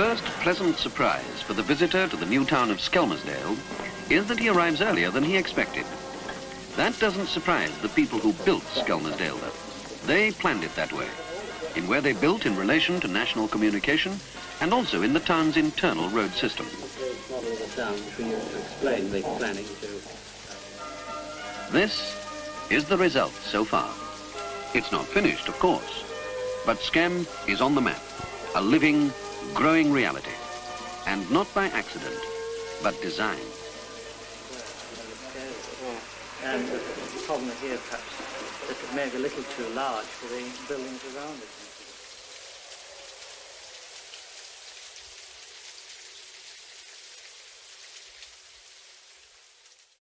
first pleasant surprise for the visitor to the new town of Skelmersdale is that he arrives earlier than he expected. That doesn't surprise the people who built Skelmersdale, though. They planned it that way, in where they built in relation to national communication and also in the town's internal road system. This is the result so far. It's not finished, of course, but Skem is on the map, a living, growing reality, and not by accident, but design. And the problem here, perhaps, that it may be a little too large for the buildings around it.